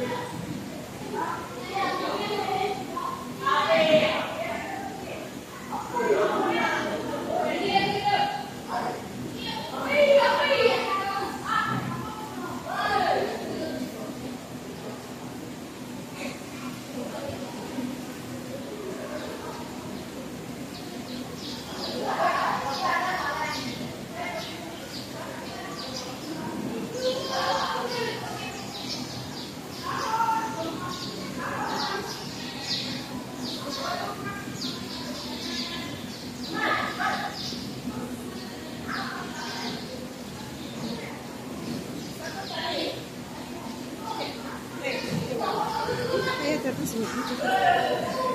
Yeah. 不行，一直。